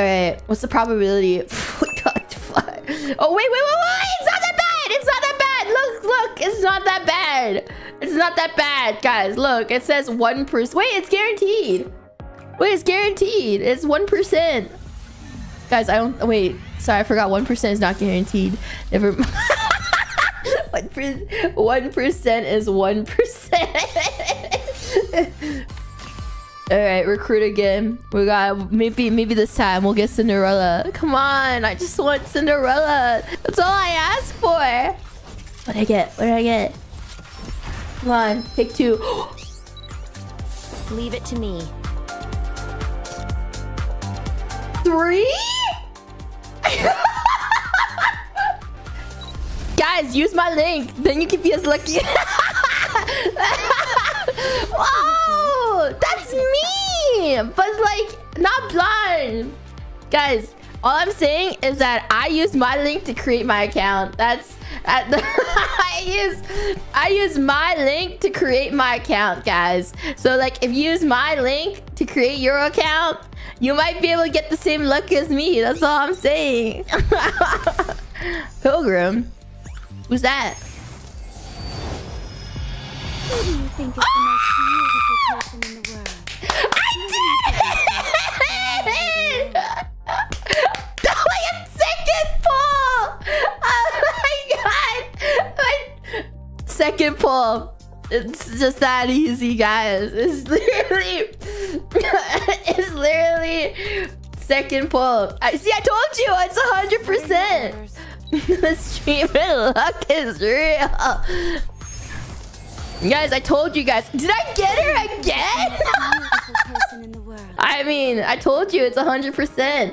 right. What's the probability? Oh, wait, wait, wait, wait. It's not that bad. It's not that bad. Look, look. It's not that bad. It's not that bad, guys. Look, it says 1%. Wait, it's guaranteed. Wait, it's guaranteed. It's 1%. Guys, I don't... Wait. Sorry, I forgot 1% is not guaranteed. Never... 1%, 1% is 1%. All right, recruit again. We got maybe maybe this time we'll get Cinderella. Come on, I just want Cinderella. That's all I asked for. What did I get? What did I get? Come on, take two. Leave it to me. Three? Guys, use my link. Then you can be as lucky. Whoa, that's me. But like, not blind. Guys, all I'm saying is that I used my link to create my account. That's at the I use I use my link to create my account, guys. So like if you use my link to create your account, you might be able to get the same luck as me. That's all I'm saying. Pilgrim. Who's that? Who do you think is the most beautiful person in the world? Second pull. It's just that easy, guys. It's literally... it's literally second pull. I see, I told you, it's a 100%. the streamer luck is real. Guys, I told you guys. Did I get her again? Beautiful person in the world. I mean, I told you it's 100%.